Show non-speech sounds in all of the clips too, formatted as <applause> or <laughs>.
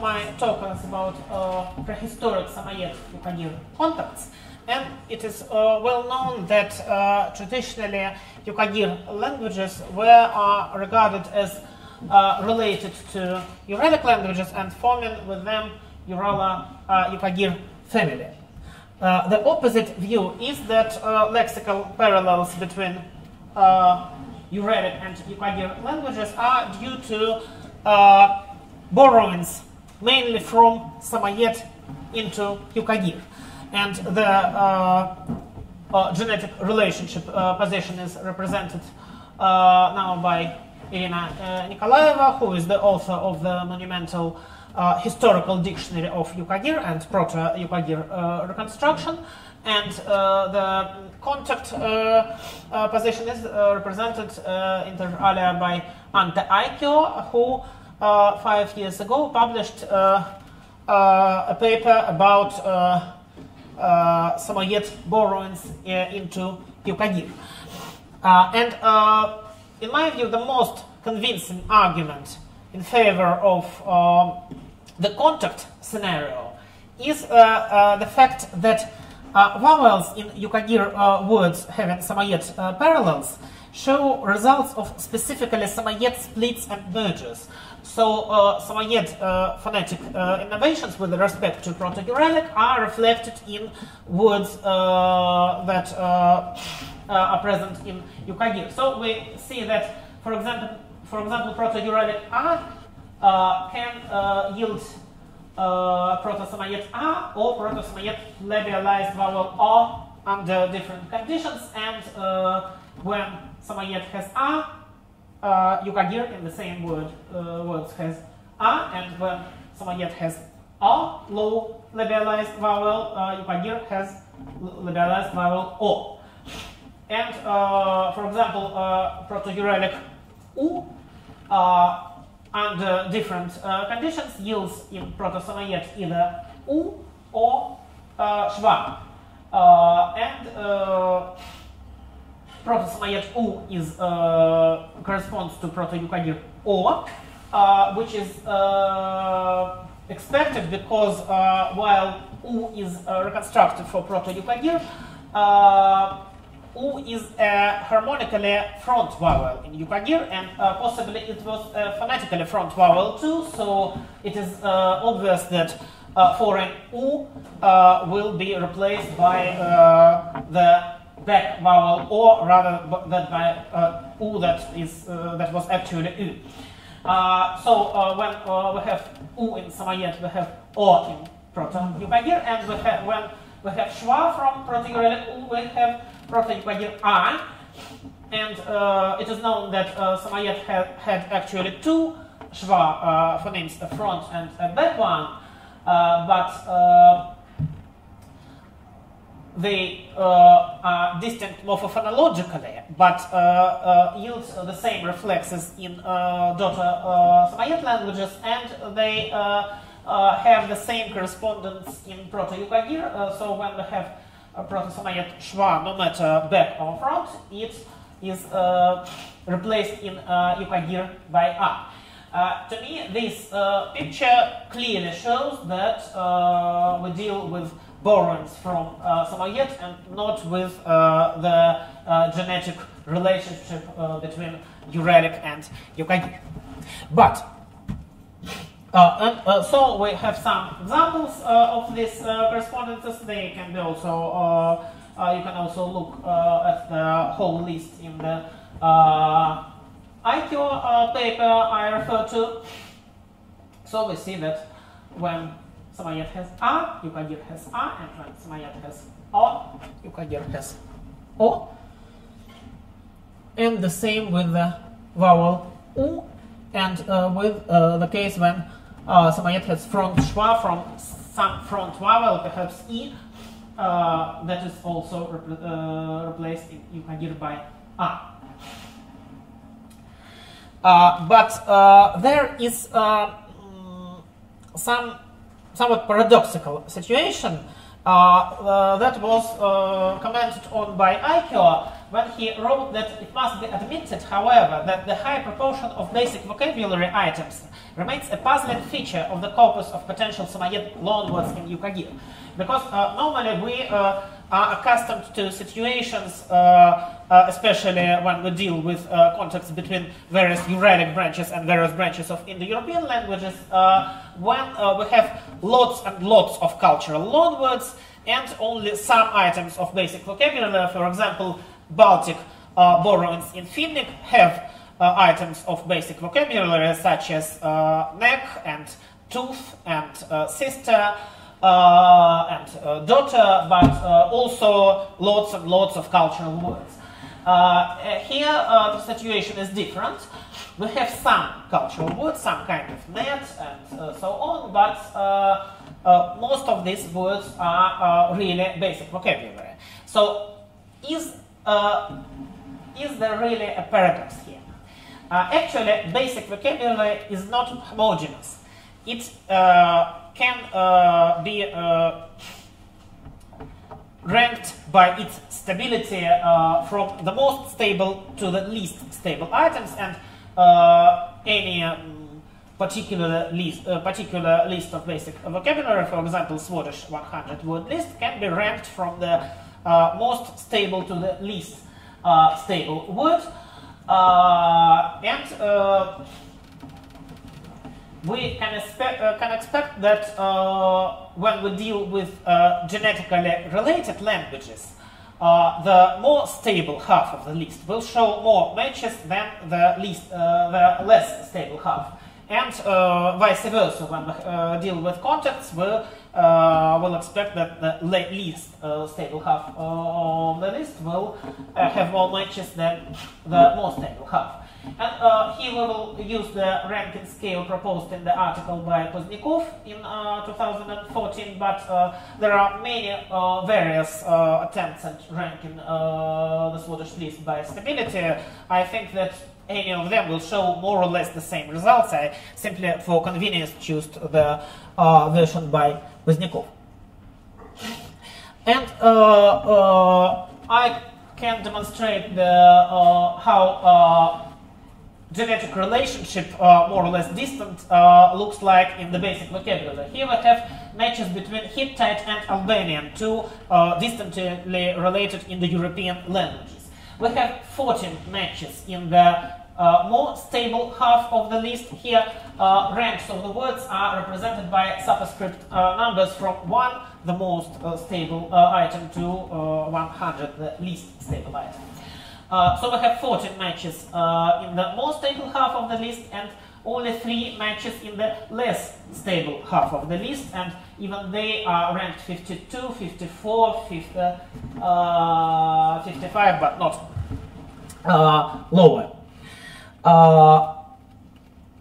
my talk is about uh, prehistoric Samoyed Yukagir contacts. And it is uh, well known that uh, traditionally Yukagir languages were uh, regarded as uh, related to Uralic languages and forming with them Uralo uh, family. The opposite view is that lexical parallels between Uralic and Yukagir languages are due to borrowings mainly from Samoyed into Yukagir. And the uh, uh, genetic relationship uh, position is represented uh, now by Irina uh, Nikolaeva, who is the author of the monumental uh, historical dictionary of Yukagir and proto-Yukagir reconstruction. And the contact position is represented inter alia by Ante Aikio, who uh, five years ago published uh, uh, a paper about uh, Samoyed borrowings into Yukagir. and in my view, the most convincing argument in favor of um, the contact scenario is the fact that uh, vowels in Yukagir uh, words having Samoyed uh, parallels show results of specifically Samoyed splits and mergers. So uh, Samoyed uh, phonetic uh, innovations with respect to Proto-Uralic are reflected in words uh, that uh, uh, are present in Yukagir. So we see that, for example, for example, Proto-Uralic A can yield Proto-Samoyed A or Proto-Samoyed labialized vowel O under different conditions, and when Samoyed has A, uh, Yukagir in the same word uh, words has a, and when Samoyed has a low labialized vowel, uh, Yukagir has labialized vowel o. And uh, for example, uh, Proto-Uralic u uh, under different uh, conditions yields in Proto-Samoyed either u or uh, shva. Uh, and uh, Proto-Samoyed U is uh, corresponds to Proto-Yukagir O, uh, which is uh, expected because uh, while U is uh, reconstructed for Proto-Yukagir, uh, U is a harmonically front vowel in Yukagir, and possibly it was a phonetically front vowel too, so it is obvious that foreign U will be replaced by the back vowel or rather that by uh, u that is uh, that was actually u. Uh, so uh, when uh, we have u in Samoyed, we have o in Proto-Yukagir, and we have when we have shwa from Proto-Uralic u, we have Proto-Yukagir a, and uh, it is known that uh, Samoyed had, had actually two shwa phonemes, a front and a back one, but they uh, are distinct morphophonologically, but uh, uh, yield the same reflexes in uh, daughter Samoyed languages, and they have the same correspondence in Proto-Yukagir. so when we have Proto-Samoyed schwa, no matter back or front, it is replaced in Yukagir by a. Uh, to me, this uh, picture clearly shows that uh, we deal with borrowings from uh, Samoyed and not with uh, the uh, genetic relationship uh, between Uralic and Yukagir. But, uh, uh, so we have some examples of these correspondences. They can be also, you can also look at the whole list in the Aikio paper I refer to. So we see that when Samoyed has A, Yukagir has A, and when Samoyed has O, Yukagir has O. And the same with the vowel U, and uh, with uh, the case when uh, has front schwa from some front vowel, perhaps E, uh, that is also uh, replaced in Yukagir by A. Uh, but uh, there is uh, mm, some somewhat paradoxical situation uh, uh, that was uh, commented on by Aikio when he wrote that it must be admitted, however, that the high proportion of basic vocabulary items remains a puzzling feature of the corpus of potential Samoyed loanwords in Yukagir. Because normally we are accustomed to situations, uh, uh especially when we deal with uh, contacts between various Uralic branches and various branches of Indo-European languages, uh, when we have lots and lots of cultural loanwords and only some items of basic vocabulary. For example, Baltic borrowings in Finnic have items of basic vocabulary such as neck and tooth and sister, uh, and uh, daughter, but uh, also lots and lots of cultural words. here, the situation is different. We have some cultural words, some kind of net, and so on, but uh, most of these words are uh, really basic vocabulary. So, is, uh, is there really a paradox here? actually, basic vocabulary is not homogeneous. It can uh, be uh, ranked by its stability uh, from the most stable to the least stable items and uh, any um, particular list, uh, particular list of basic vocabulary, for example, Swadesh 100 word list, can be ranked from the uh, most stable to the least stable word. and we can expect, uh, can expect that uh, when we deal with uh, genetically related languages, uh, the more stable half of the list will show more matches than the, least, uh, the less stable half. And uh, vice versa, when we deal with contacts, we'll, we'll expect that the least stable half of the list will have more matches than the more stable half. And uh, here we will use the ranking scale proposed in the article by Pozdniakov in uh, 2014, but uh, there are many uh, various uh, attempts at ranking uh, the Swadesh list by stability. I think that any of them will show more or less the same results. I simply, for convenience, choose the version by Pozdniakov. And I can demonstrate the, how genetic relationship, uh, more or less distant, uh, looks like in the basic vocabulary. Here we have matches between Hittite and Albanian, two uh, distantly related Indo-European languages. We have 14 matches in the uh, more stable half of the list. Here, uh, ranks of the words are represented by superscript uh, numbers from 1, the most stable item, to 100, the least stable item. Uh, so we have 14 matches uh, in the more stable half of the list and only three matches in the less stable half of the list and even they are ranked 52, 54, 50, uh, 55 but not uh, lower. Uh,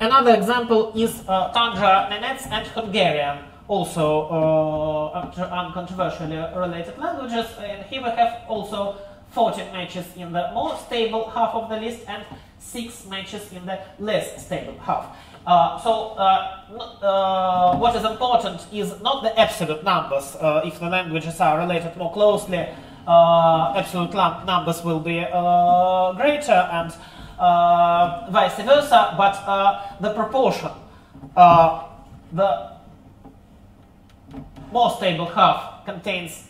another example is uh, Tundra Nenets and Hungarian also uncontroversially related languages and here we have also 14 matches in the more stable half of the list and 6 matches in the less stable half. Uh, so uh, uh, what is important is not the absolute numbers. Uh, if the languages are related more closely, uh, absolute numbers will be uh, greater and vice versa, but the proportion, the more stable half contains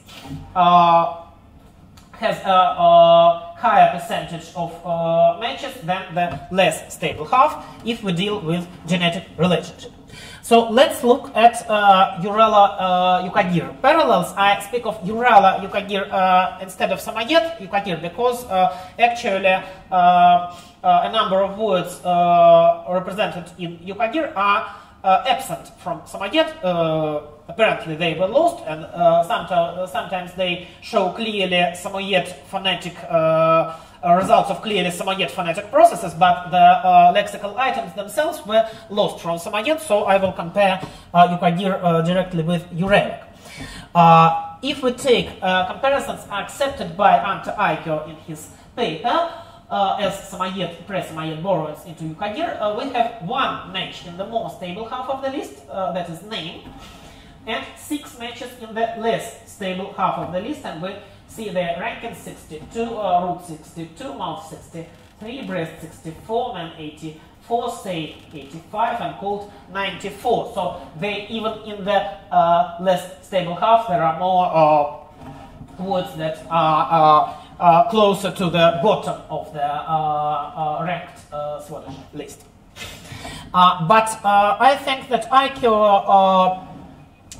has a, a higher percentage of uh, matches than the less stable half if we deal with genetic relationship. So let's look at uh, Uralo uh, Yukagir parallels. I speak of Uralo Yukagir uh, instead of Samoyed Yukagir because uh, actually uh, uh, a number of words represented in Yukagir are absent from Samoyed apparently they were lost, and uh, sometimes, sometimes they show clearly Samoyed phonetic uh, results of clearly Samoyed phonetic processes, but the uh, lexical items themselves were lost from Samoyed, so I will compare uh, Yukagir uh, directly with Uralic. Uh, if we take uh, comparisons accepted by Ante Aikio in his paper, uh, as Samoyed, pre-Samoyed borrowings into Yukagir, uh, we have one match in the more stable half of the list, uh, that is name, and six matches in the less stable half of the list, and we see the ranking 62, uh, root 62, mouth 63, breast 64, man 84, say 85, and cold 94. So they even in the uh, less stable half, there are more uh, words that are uh, uh, closer to the bottom of the uh, ranked Swadesh list. but I think that Aikio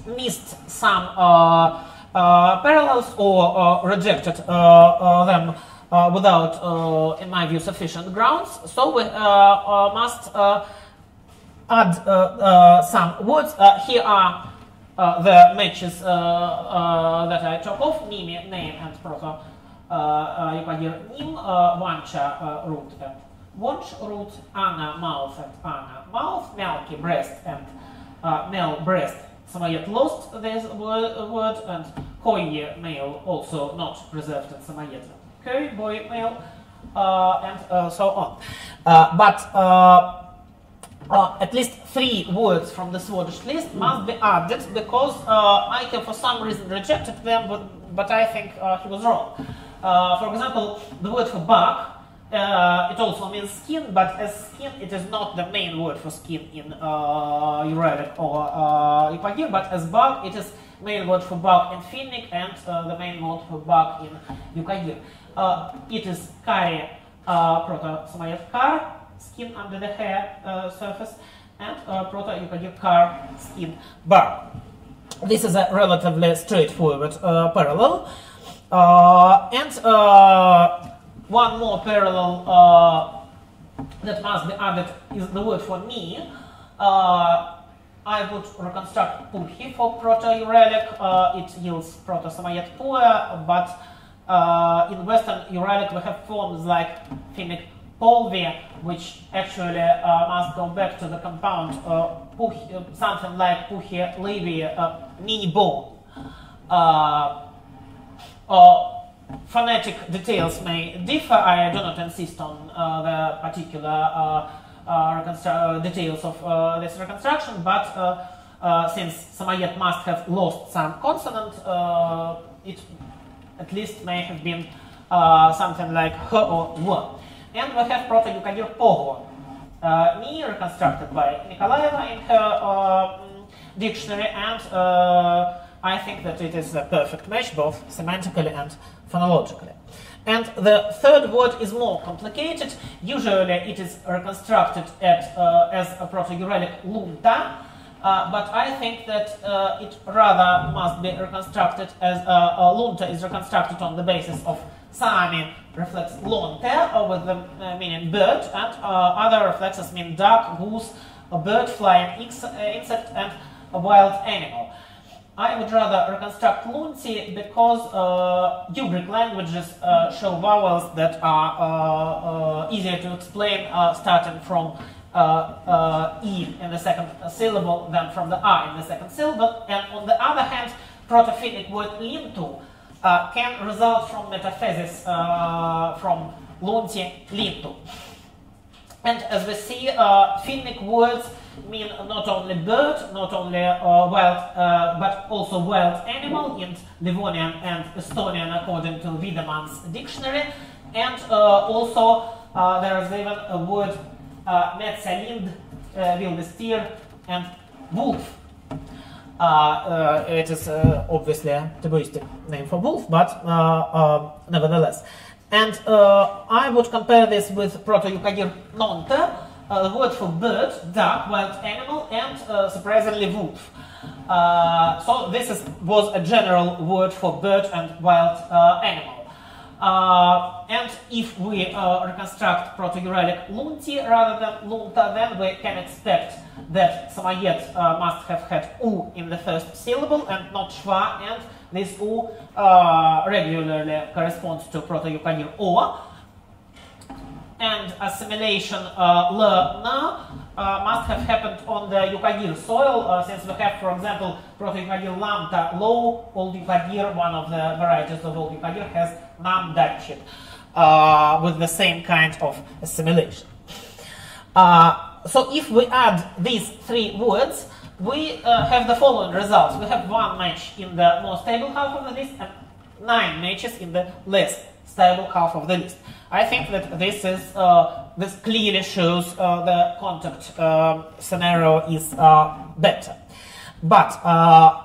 missed some uh, uh parallels or uh, rejected uh, uh them uh, without, in my view, sufficient grounds. So we must add some words. here are the matches that I took off, name, name and proto Yukagir nim, Vancha root and watch root, Anna mouth and Anna mouth, Melky breast and Mel breast Samoyed lost this word, and Koi male also not preserved in Samoyed. Okay, boy, male, uh, and uh, so on. Uh, but uh, uh, at least three words from the Swadesh list must be added because uh, I have for some reason rejected them, but, but I think he was wrong. for example, the word for bug uh, it also means skin, but as skin, it is not the main word for skin in uh, Uralic or uh, but as bug, it is main word for bug in Finnic and uh, the main word for bug in Yukagir. Uh, it is kari uh, proto-Samoyed kar, skin under the hair uh, surface, and uh, proto-Yukagir kar, skin bar. This is a relatively straightforward uh, parallel. and one more parallel uh, that must be added is the word for knee. Uh, I would reconstruct Pulhi for Proto-Uralic. Uh, it yields Proto-Samoyed Pua, but uh, in Western Uralic we have forms like Finnic Polvi, which actually uh, must go back to the compound uh, Puhi, uh, something like Puhi Levi uh, bone. Phonetic details may differ. I do not insist on uh, the particular uh, uh, details of this reconstruction, but since Samoyed must have lost some consonant, it at least may have been something like h or w. And we have Proto-Yukagir Pogo, uh, me reconstructed by Nikolaeva in her dictionary, and I think that it is a perfect match both semantically and phonologically. And the third word is more complicated. Usually it is reconstructed at, uh, as a Proto-Uralic lunta, uh, but I think that uh, it rather must be reconstructed as uh, lunta is reconstructed on the basis of Sami reflex lonte, uh, with the uh, meaning bird, and uh, other reflexes mean duck, goose, a bird, flying insect, and a wild animal. I would rather reconstruct Lunti because uh, Ugric languages uh, show vowels that are uh, uh easier to explain uh, starting from uh, E in the second syllable than from the R in the second syllable. And on the other hand, Proto-Finnic word lintu can result from metathesis from Lunti lintu. And as we see, Finnic words mean not only bird, not only uh, wild, uh, but also wild animal in Livonian and Estonian according to Wiedemann's dictionary. And uh, also there is even a word uh, Metsalind, uh, steer, and wolf. Uh, uh, it is uh, obviously a tabuistic name for wolf, but nevertheless. And I would compare this with Proto-Yukagir nonte, uh, the word for bird, duck, wild animal, and uh, surprisingly wolf. Uh, so this is, was a general word for bird and wild uh, animal. Uh, and if we uh, reconstruct Proto-Uralic lunti rather than lunta, then we can expect that Samoyed must have had u in the first syllable and not schwa, and this u regularly corresponds to Proto-Yukagir o and assimilation uh, uh, must have happened on the Yukagir soil, uh, since we have, for example, Proto-Yukagir Lambda low, Old Yukagir, one of the varieties of Old Yukagir, has Nam Dachit, uh, with the same kind of assimilation. Uh, so if we add these three words, we uh, have the following results. We have one match in the more stable half of the list and nine matches in the less stable half of the list. I think that this is uh, this clearly shows uh, the contact uh, scenario is uh, better. But uh,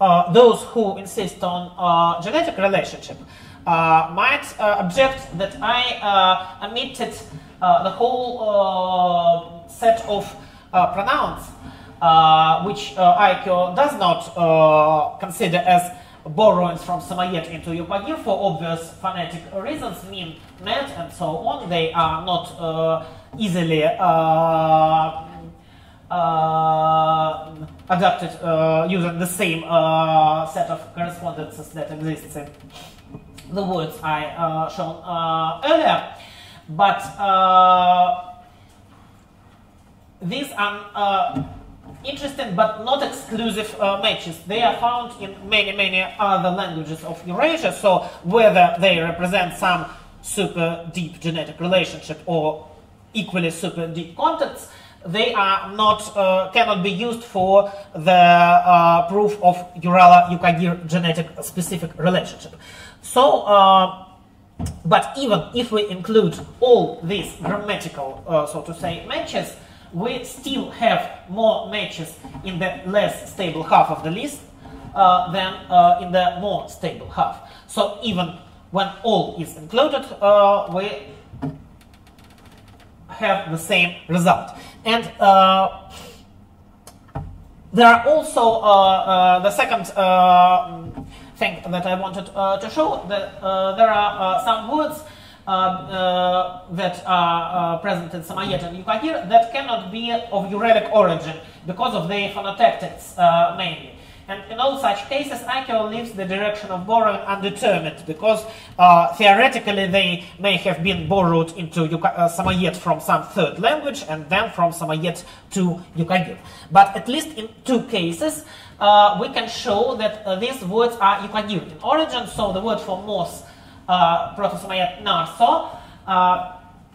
uh, those who insist on genetic relationship might object that I omitted the whole set of pronouns which uh, does not consider as borrowings from Samoyed into Yukagir for obvious phonetic reasons mean net and so on. They are not uh, easily uh, uh, adapted uh, using the same uh, set of correspondences that exists in the words I uh, shown earlier. But these are interesting but not exclusive uh, matches. They are found in many, many other languages of Eurasia, so whether they represent some super deep genetic relationship or equally super deep contacts, they are not, uh, cannot be used for the uh, proof of Uralo-Yukagir genetic specific relationship. So, uh, but even if we include all these grammatical, uh, so to say, matches, we still have more matches in the less stable half of the list uh, than uh, in the more stable half. So even when all is included, uh, we have the same result. And uh, there are also uh, uh, the second thing that I wanted to show that there are some words that are uh, present in Samoyed and that cannot be of Uralic origin because of their phonotactics mainly. And in all such cases, Aikio leaves the direction of borrowing undetermined because uh, theoretically they may have been borrowed into uh, Samoyed from some third language and then from Samoyed to Yukagir. But at least in two cases, uh, we can show that these words are Yukagir in origin. So the word for moss uh, Proto-Samoyed Narso, uh,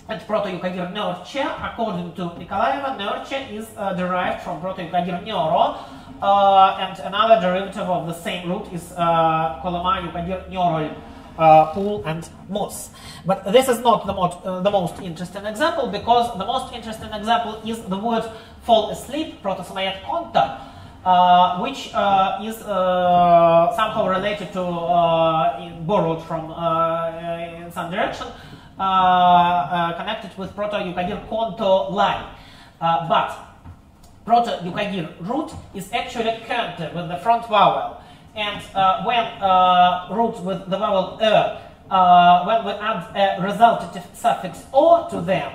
and Proto-Yukagir Nerche. According to Nikolaeva, Nerche is uh, derived from Proto-Yukagir Nyoro, uh, and another derivative of the same root is uh, Kolyma Yukagir Nyorol. Uh, pool and moss. But this is not the, most, uh, the most interesting example because the most interesting example is the word fall asleep, proto-Samoyed konta, uh, which uh, is uh, somehow related to borrowed from in some direction, connected with Proto-Yukagir Konto line. but Proto-Yukagir root is actually Kente with the front vowel. And when roots with the vowel er uh, when we add a resultative suffix o to them,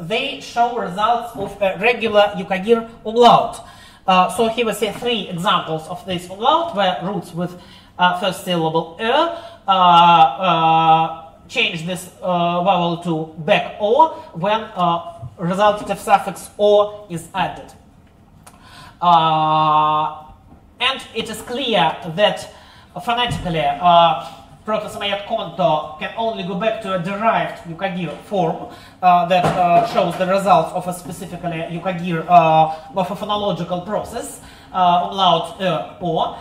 they show results of a regular Yukagir umlaut. Uh, so here we see three examples of this umlaut where roots with uh, first syllable er uh, uh change this uh, vowel to back o when uh, resultative suffix o is added. and it is clear that phonetically Proto-Samoyed Konto can only go back to a derived Yukagir form uh, that uh, shows the results of a specifically Yukagir uh, morphophonological process, uh, umlaut uh, o.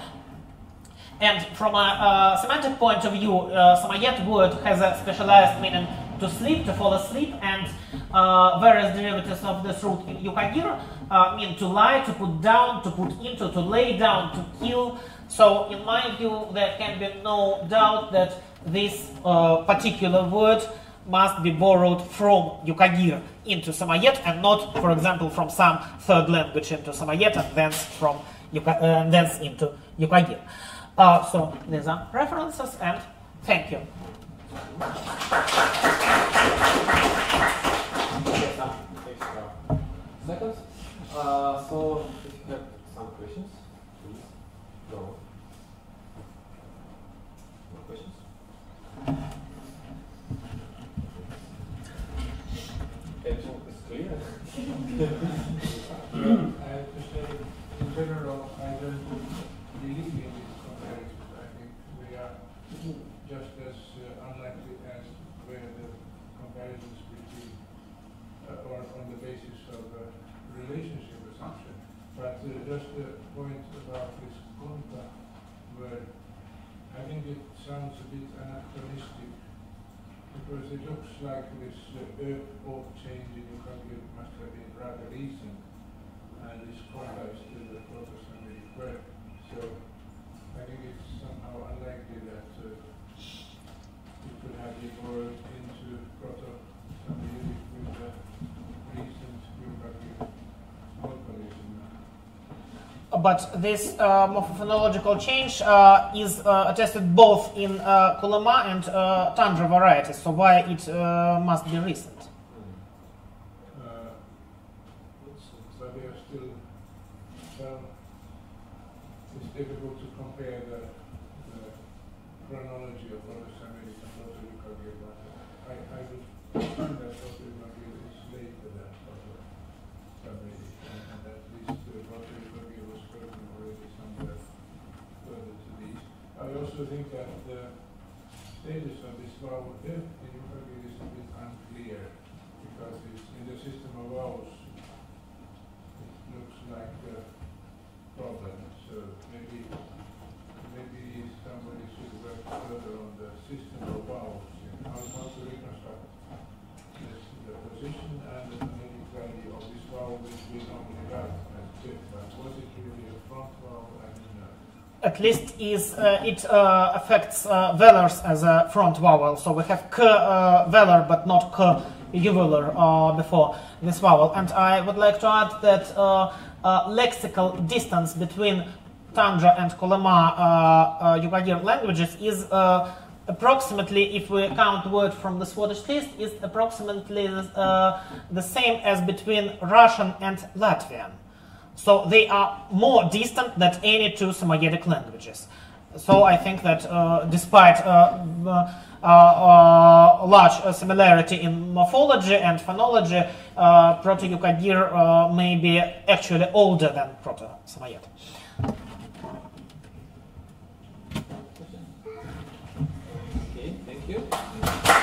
And from a uh, semantic point of view, uh, Samoyed word has a specialized meaning to sleep, to fall asleep, and uh, various derivatives of this root in Yukagir uh, mean to lie, to put down, to put into, to lay down, to kill, so in my view, there can be no doubt that this uh, particular word must be borrowed from Yukagir into Samoyed and not, for example, from some third language into Samoyed and thence from Yuka, uh, thence into Yukagir. Uh, so these are references and thank you. Uh, so if you have some questions. No. More questions? Everything is clear? <laughs> <laughs> I have to say, in general, I don't believe in these comparisons. I think we are just as uh, unlikely as where the comparisons between, uh, or on the basis of a relationship assumption. But uh, just a point about this contact where I think it sounds a bit anachronistic because it looks like this uh, earth orb change in Yukagir must have been rather recent and is contrast to the Proto-Samoyedic word. So I think it's somehow unlikely that uh, it could have borrowed into Proto-Samoyedic with the recent Yukagir localism. But this uh, morphophonological change uh, is uh, attested both in uh, Kolyma and uh, Tundra varieties, so why it uh, must be recent? Uh, but they are still, well, it's difficult to compare the, the chronology of Proto-Samoyedic and Proto-Yukagir, but I, I would find that Proto-Yukagir is later than Proto-Samoyedic, and and at least uh, Proto-Yukagir was spoken already somewhere further to the east. I also think that the status of this vowel F in Yukagir is a bit unclear, because it's in the system of vowels, it looks like a problem, so maybe, maybe somebody should work further on the system of vowels, and how, how to reconstruct this, the position and the phonetic value of this vowel which we normally write as J, but was it really a front vowel, I mean, uh, At least is uh, it uh, affects uh, velars as a front vowel. So we have k uh, velar, but not k uvular uh, before this vowel. And I would like to add that uh, lexical distance between Tundra and Kolyma uh, Yukagir languages is approximately, if we count word from the Swadesh list, is approximately the same as between Russian and Latvian. So they are more distant than any two Samoyedic languages. So I think that uh, despite uh, uh, uh, large uh, similarity in morphology and phonology, uh, Proto-Yukagir uh, may be actually older than Proto-Samoyed. Okay, thank you.